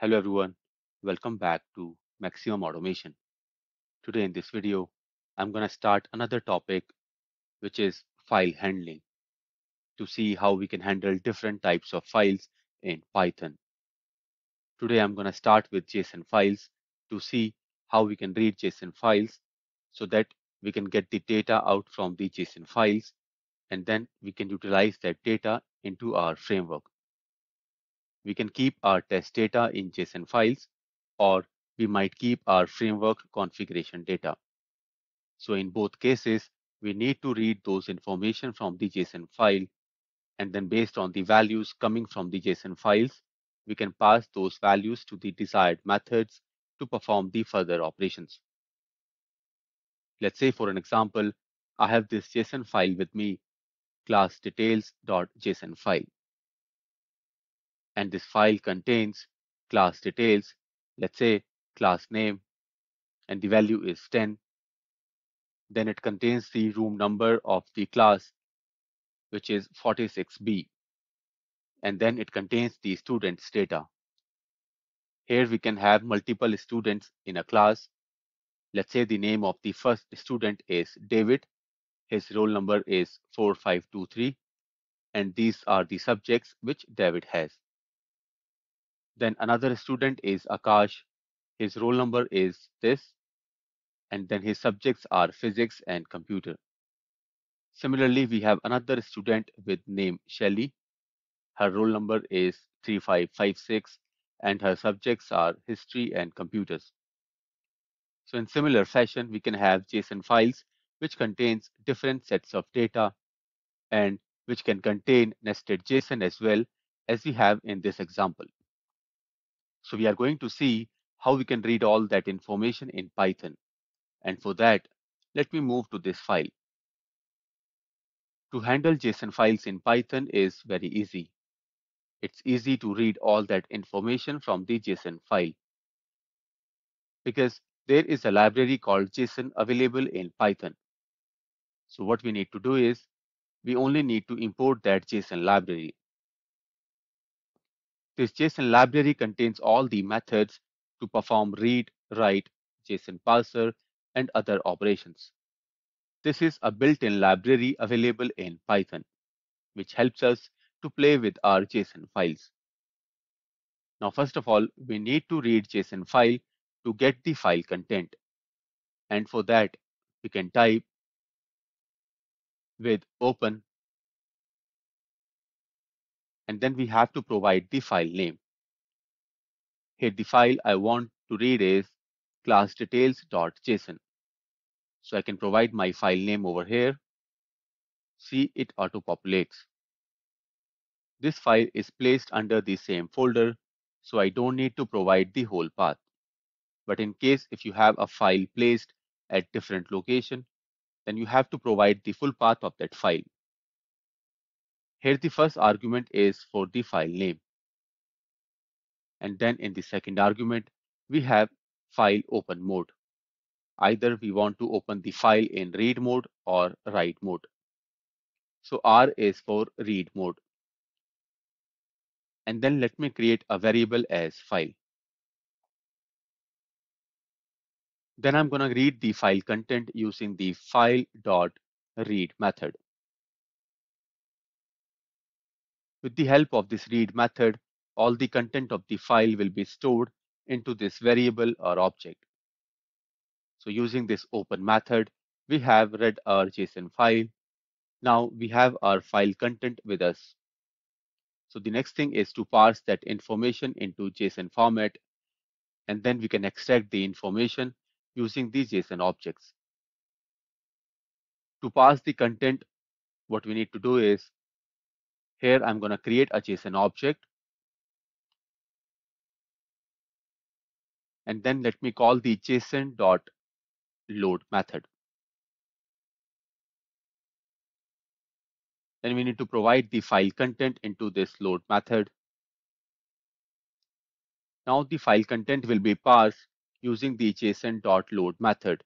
Hello everyone, welcome back to Maximum Automation. Today in this video, I'm going to start another topic which is file handling to see how we can handle different types of files in Python. Today I'm going to start with JSON files to see how we can read JSON files so that we can get the data out from the JSON files and then we can utilize that data into our framework we can keep our test data in JSON files, or we might keep our framework configuration data. So in both cases, we need to read those information from the JSON file, and then based on the values coming from the JSON files, we can pass those values to the desired methods to perform the further operations. Let's say for an example, I have this JSON file with me, class details.json file and this file contains class details, let's say class name, and the value is 10. Then it contains the room number of the class, which is 46B. And then it contains the student's data. Here we can have multiple students in a class. Let's say the name of the first student is David. His roll number is 4523. And these are the subjects which David has. Then another student is Akash. His roll number is this. And then his subjects are physics and computer. Similarly, we have another student with name Shelly. Her roll number is 3556 and her subjects are history and computers. So in similar fashion, we can have JSON files which contains different sets of data and which can contain nested JSON as well as we have in this example. So we are going to see how we can read all that information in Python. And for that, let me move to this file. To handle JSON files in Python is very easy. It's easy to read all that information from the JSON file. Because there is a library called JSON available in Python. So what we need to do is, we only need to import that JSON library. This JSON library contains all the methods to perform read, write, JSON parser, and other operations. This is a built-in library available in Python, which helps us to play with our JSON files. Now, first of all, we need to read JSON file to get the file content. And for that, we can type with open and then we have to provide the file name. Here the file I want to read is classdetails.json. So I can provide my file name over here. See it auto populates. This file is placed under the same folder, so I don't need to provide the whole path. But in case if you have a file placed at different location, then you have to provide the full path of that file. Here the first argument is for the file name. And then in the second argument, we have file open mode. Either we want to open the file in read mode or write mode. So R is for read mode. And then let me create a variable as file. Then I'm going to read the file content using the file.read method. With the help of this read method, all the content of the file will be stored into this variable or object. So using this open method, we have read our JSON file. Now we have our file content with us. So the next thing is to parse that information into JSON format, and then we can extract the information using these JSON objects. To parse the content, what we need to do is here I'm going to create a JSON object. And then let me call the JSON.load method. Then we need to provide the file content into this load method. Now the file content will be parsed using the JSON.load method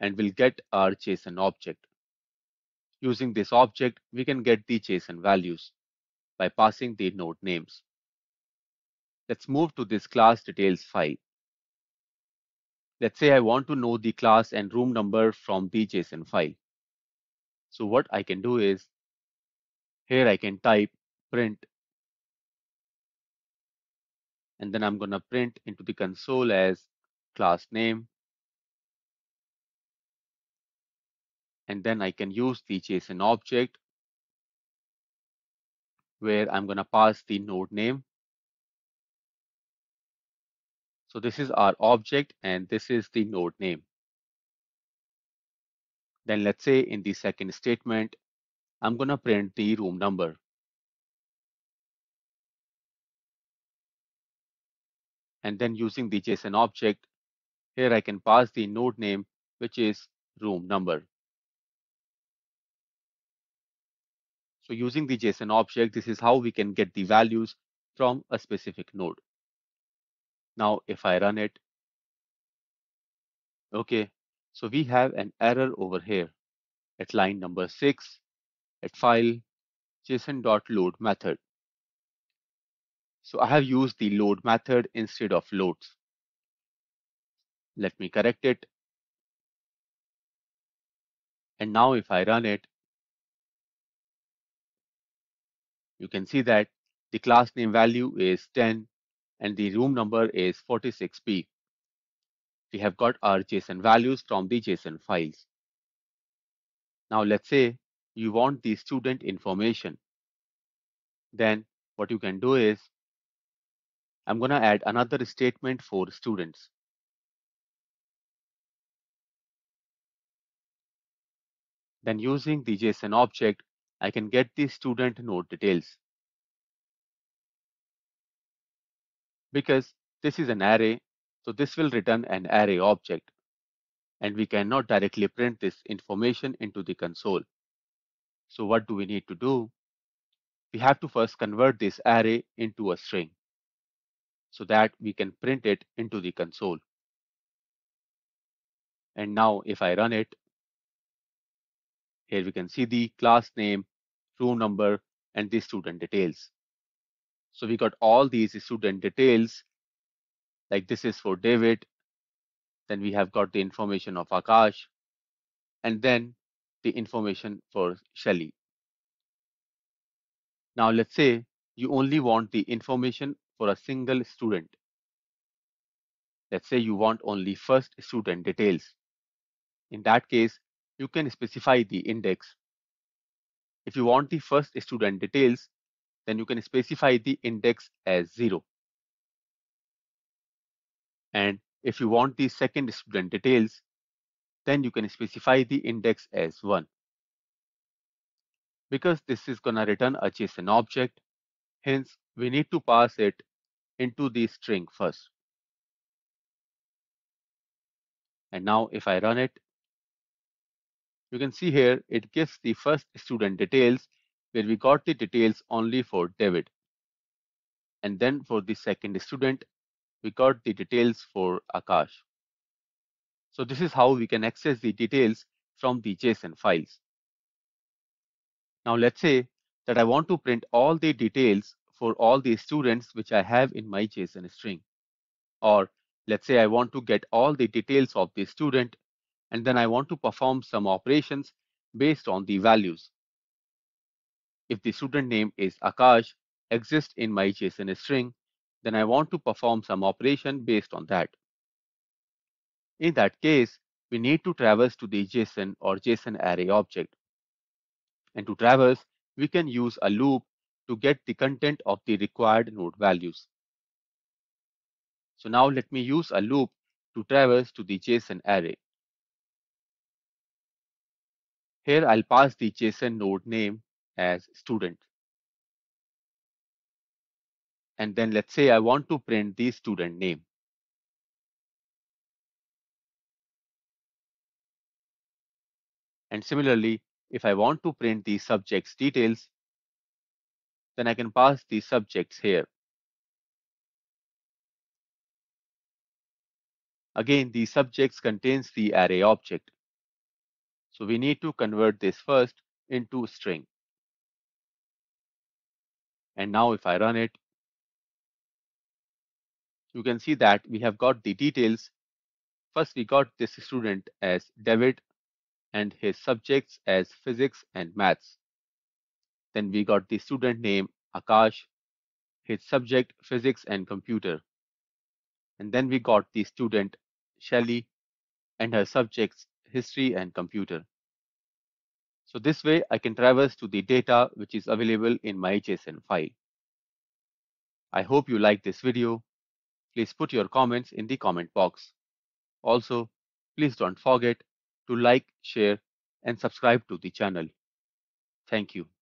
and we'll get our JSON object. Using this object, we can get the JSON values by passing the node names. Let's move to this class details file. Let's say I want to know the class and room number from the JSON file. So what I can do is here I can type print and then I'm to print into the console as class name and then I can use the JSON object where I'm going to pass the node name. So this is our object and this is the node name. Then let's say in the second statement, I'm going to print the room number. And then using the JSON object, here I can pass the node name, which is room number. So using the JSON object, this is how we can get the values from a specific node. Now, if I run it, okay, so we have an error over here at line number six at file json.load method. So I have used the load method instead of loads. Let me correct it. And now if I run it, you can see that the class name value is 10 and the room number is 46B. We have got our JSON values from the JSON files. Now let's say you want the student information. Then what you can do is I'm going to add another statement for students. Then using the JSON object, I can get the student node details. Because this is an array, so this will return an array object. And we cannot directly print this information into the console. So what do we need to do? We have to first convert this array into a string so that we can print it into the console. And now if I run it, here we can see the class name, room number, and the student details. So we got all these student details, like this is for David. Then we have got the information of Akash, and then the information for Shelly. Now let's say you only want the information for a single student. Let's say you want only first student details. In that case, you can specify the index. If you want the first student details, then you can specify the index as 0. And if you want the second student details, then you can specify the index as 1. Because this is going to return a JSON object, hence we need to pass it into the string first. And now if I run it, you can see here it gives the first student details where we got the details only for David. And then for the second student, we got the details for Akash. So this is how we can access the details from the JSON files. Now let's say that I want to print all the details for all the students which I have in my JSON string. Or let's say I want to get all the details of the student and then I want to perform some operations based on the values. If the student name is Akash exists in my JSON string, then I want to perform some operation based on that. In that case, we need to traverse to the JSON or JSON array object. And to traverse, we can use a loop to get the content of the required node values. So now let me use a loop to traverse to the JSON array. Here I'll pass the JSON node name as student. And then let's say I want to print the student name. And similarly, if I want to print the subject's details, then I can pass the subjects here. Again, the subjects contains the array object. So we need to convert this first into string. And now if I run it, you can see that we have got the details. First, we got this student as David and his subjects as physics and maths. Then we got the student name Akash, his subject physics and computer. And then we got the student Shelly and her subjects history and computer. So this way I can traverse to the data which is available in my JSON file. I hope you like this video. Please put your comments in the comment box. Also, please don't forget to like, share and subscribe to the channel. Thank you.